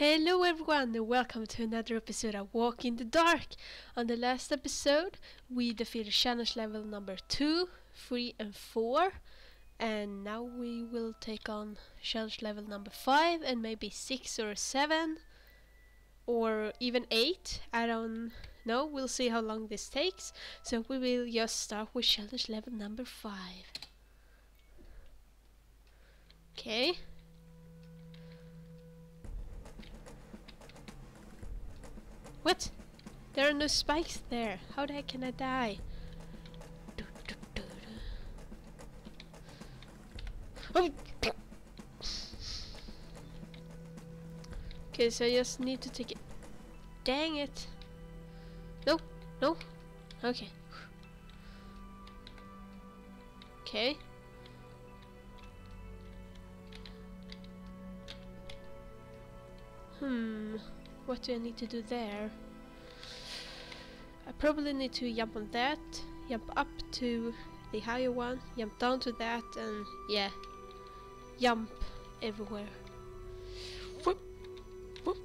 Hello everyone and welcome to another episode of Walk in the Dark. On the last episode we defeated challenge level number 2, 3 and 4 and now we will take on challenge level number 5 and maybe 6 or 7 or even 8. I don't know, we'll see how long this takes. So we will just start with challenge level number 5. Okay. What? There are no spikes there. How the heck can I die? Oh! Okay, so I just need to take it. Dang it. No, no. Okay. Okay. What do I need to do there? I probably need to jump on that, jump up to the higher one, jump down to that, and yeah, jump everywhere. Whoop, whoop.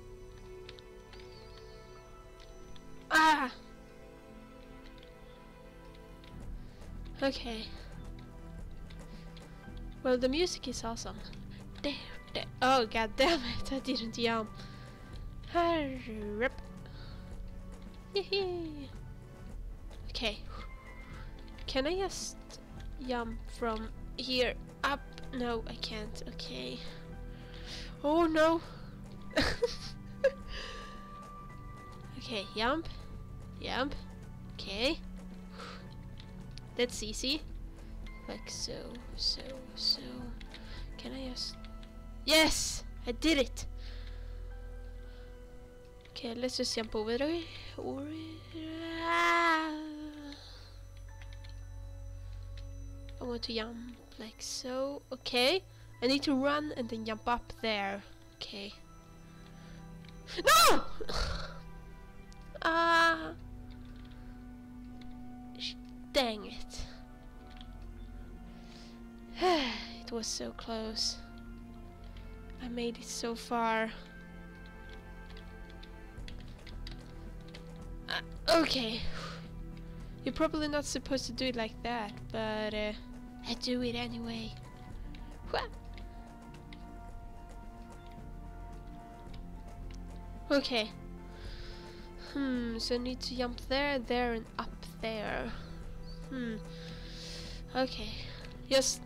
Ah! Okay. Well, the music is awesome. There, there. Oh, god damn it, I didn't jump. Hurry Okay. Can I just jump from here up? No, I can't. Okay. Oh no. okay, jump. Jump. Okay. That's easy. Like so, so, so. Can I just... Yes! I did it! Okay, let's just jump over there. Or, I want to jump like so. Okay. I need to run and then jump up there. Okay. No! Ah! uh, dang it. it was so close. I made it so far. Okay. You're probably not supposed to do it like that, but uh, I do it anyway. Okay. Hmm, so I need to jump there, there, and up there. Hmm. Okay. Yes.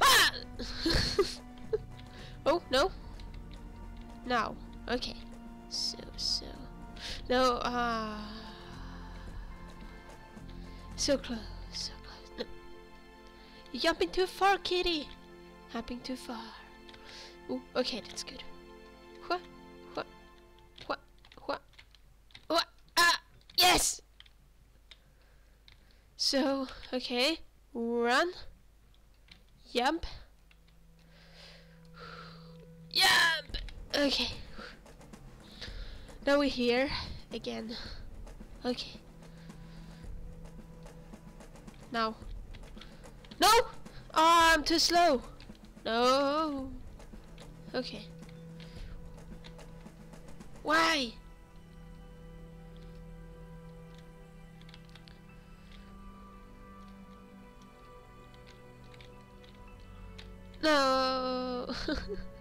Ah! oh, no? Now. Okay. So, so. No, ah. Uh, so close, so close. No. You're jumping too far, kitty. Hopping too far. Ooh, okay, that's good. What? What? What? What? What? Ah! Yes! So, okay. Run. Jump. Jump! Okay. Now we're here again. Okay. Now. No! Oh, I'm um, too slow. No. Okay. Why? No.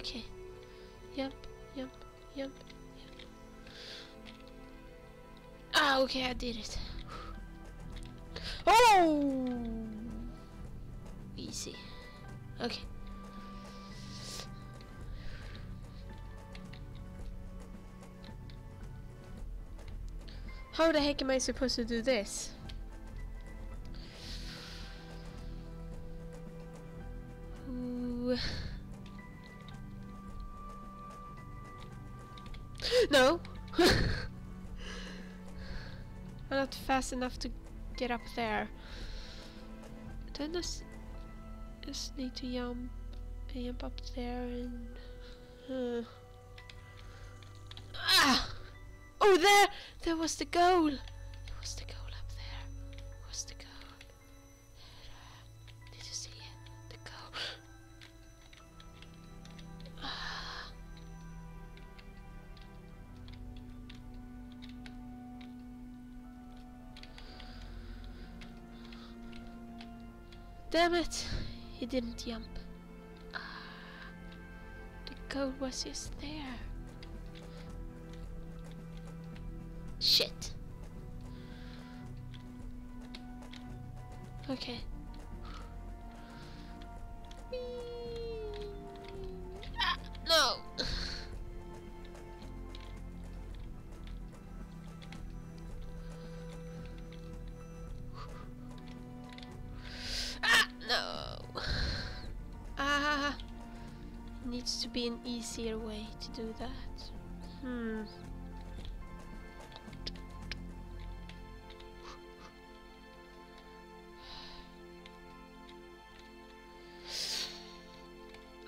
Okay. Yep, yep, yep, yep. Ah, okay, I did it. Oh! Easy. Okay. How the heck am I supposed to do this? Fast enough to get up there. Then I just, need to jump, jump up there and Uh. Ah! Oh, there! There was the goal! Damn it! He didn't jump. Ah. The goal was just there. Shit. Okay. Ah, no. Be an easier way to do that. Hmm.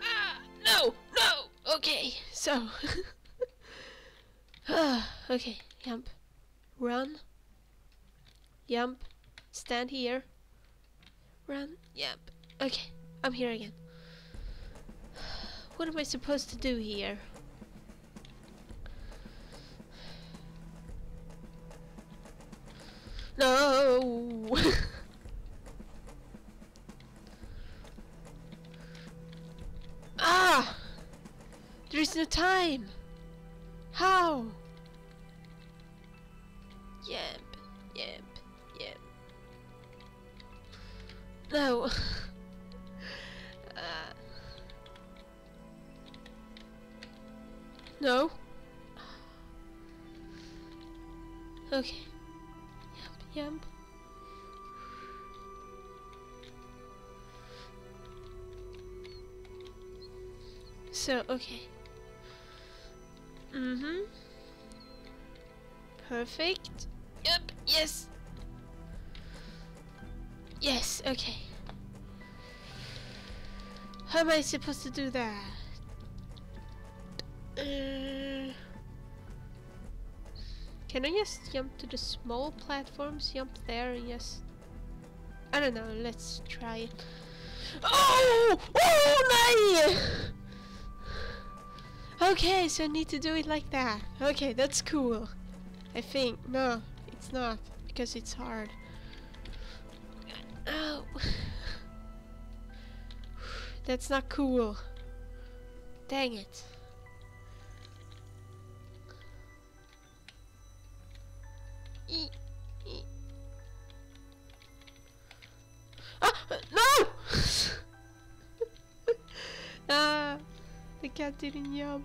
Ah, no, no. Okay, so. Ah, okay, jump. Run. Jump. Stand here. Run. Jump. Okay, I'm here again. What am I supposed to do here? No. ah! There is no time. How? Yep, yep, yep. No. No. Okay. Yep, yep. So, okay. Mm-hmm. Perfect. Yep, yes. Yes, okay. How am I supposed to do that? Uh, can I just jump to the small platforms? Jump there and just... I don't know, let's try it. Oh! Oh, no! Okay, so I need to do it like that. Okay, that's cool. I think. No, it's not. Because it's hard. Oh. That's not cool. Dang it. Cat didn't jump.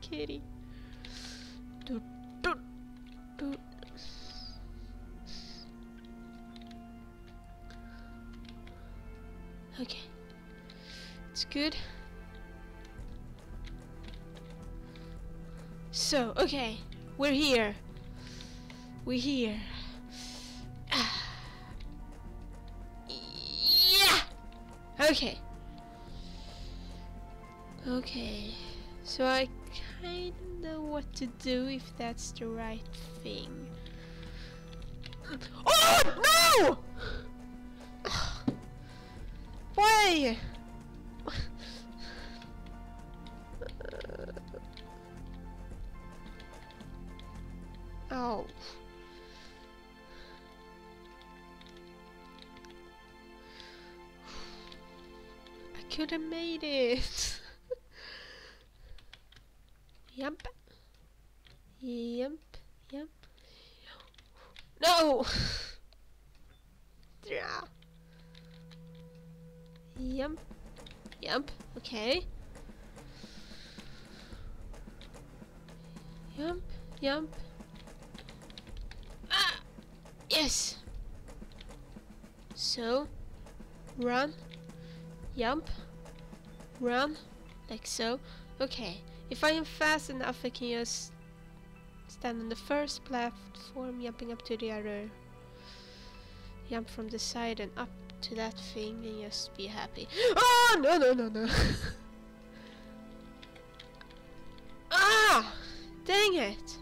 Kitty. Okay. It's good. So, okay. We're here. We're here. yeah! Okay. Okay. So I kind of know what to do if that's the right thing. Oh no! Why? Oh. I could have made it. Yep. Yep. Yep. No! yeah. Yep. Yep. Okay. Yep. Yep. Ah! Yes! So, run. Jump. Run. Like so. Okay. If I am fast enough, I can just stand on the first platform, jumping up to the other. Jump from the side and up to that thing and just be happy. Oh, no, no, no, no. ah! Dang it!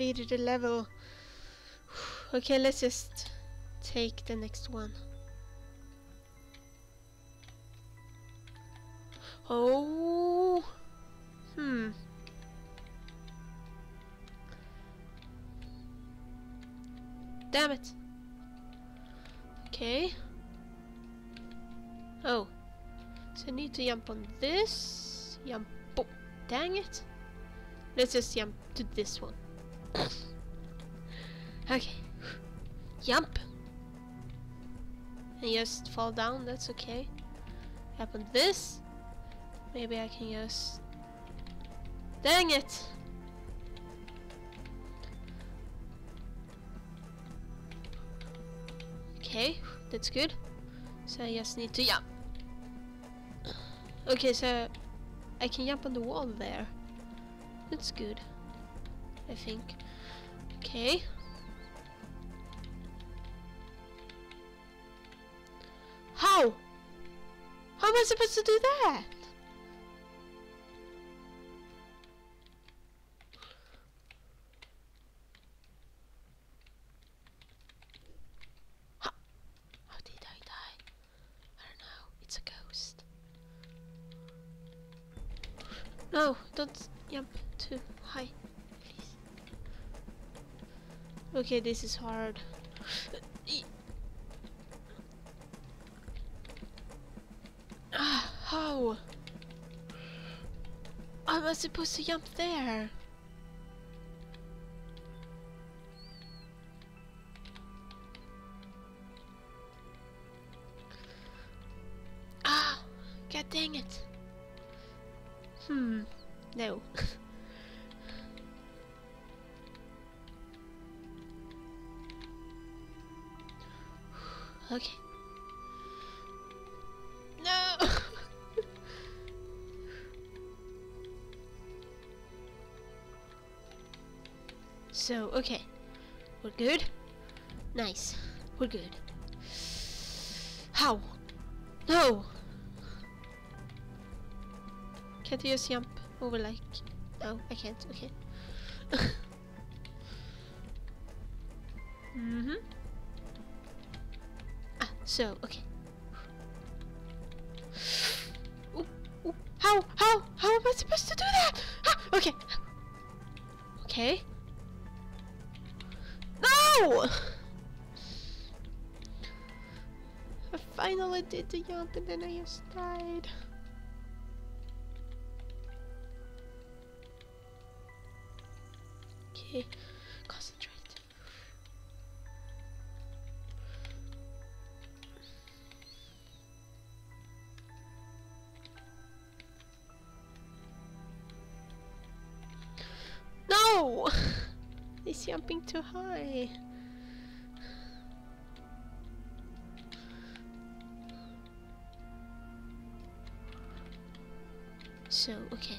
Defeated the level. Okay, let's just take the next one. Oh. Hmm. Damn it. Okay. Oh. So I need to jump on this. Jump. Oh, dang it. Let's just jump to this one. Okay. Jump. And just fall down, that's okay. On this. Maybe I can just... Dang it! Okay, that's good. So I just need to jump. Okay, so I can jump on the wall there. That's good. I think. Okay. How? How am I supposed to do that? How, how did I die? I don't know. It's a ghost. No, don't jump too high. Okay, this is hard. Ah, how? Am I supposed to jump there? Ah, god dang it. Hmm, no. okay. No! so, okay. We're good? Nice. We're good. How? No! Can't you just jump over like... No, I can't. Okay. so, okay. How, how, how am I supposed to do that? Ah, okay. Okay. No! I finally did the jump and then I just died. No! He's jumping too high. So, okay.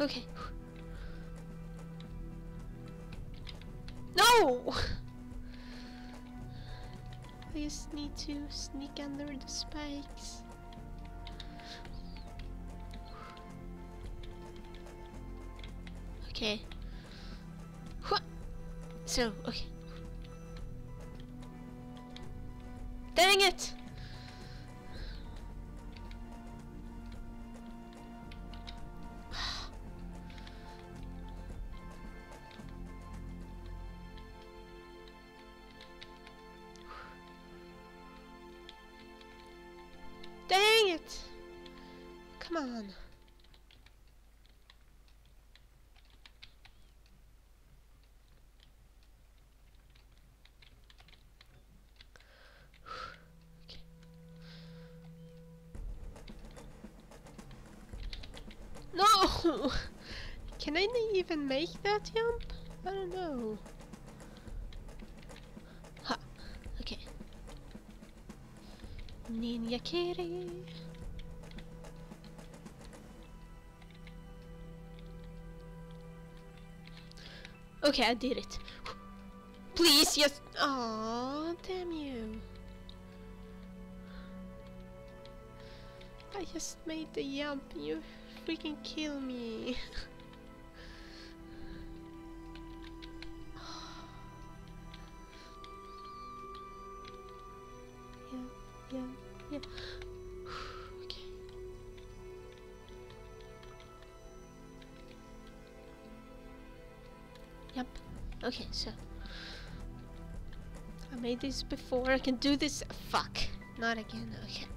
Okay. No! I just need to sneak under the spikes. Okay. So, okay. Dang it! Can I even make that jump? I don't know. Ha! Okay. Ninja Kitty. Okay, I did it. Please, yes. Oh, damn you. I just made the jump. You freaking kill me. yeah, yeah, yeah. okay. Yep. Okay, so I made this before. I can do this. Fuck. Not again. Okay.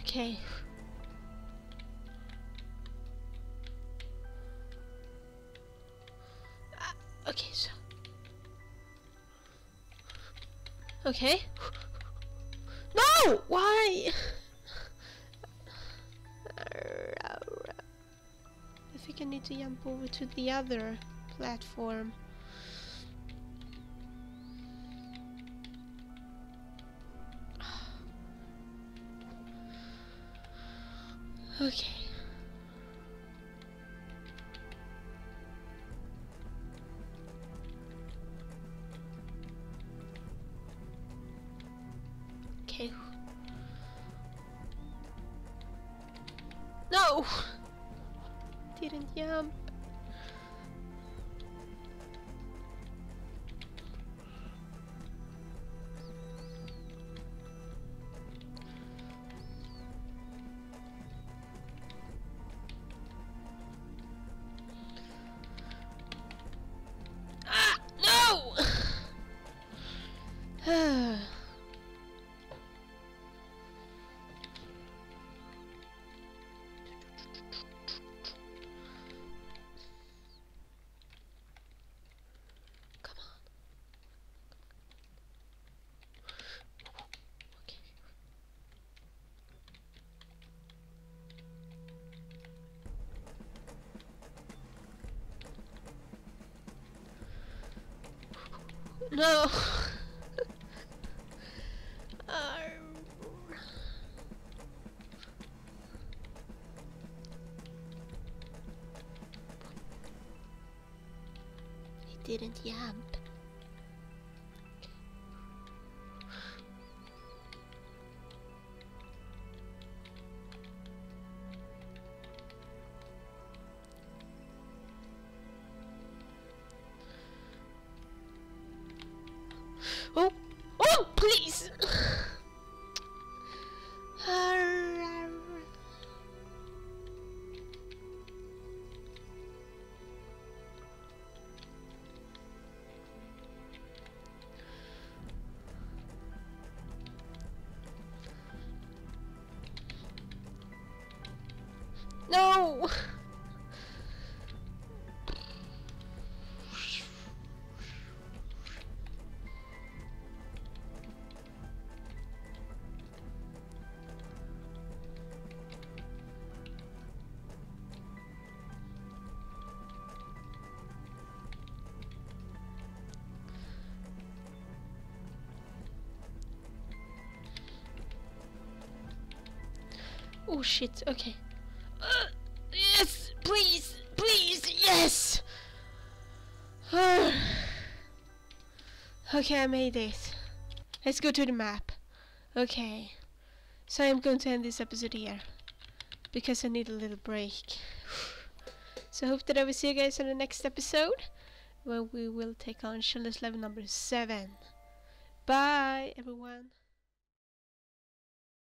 Okay. Ah, okay, so. Okay. No! Why? I think I need to jump over to the other platform. Okay. No. He didn't jump. No. Oh shit, okay. Okay, I made it. Let's go to the map. Okay. So I'm going to end this episode here. Because I need a little break. so I hope that I will see you guys in the next episode. Where we will take on challenge level number 7. Bye, everyone.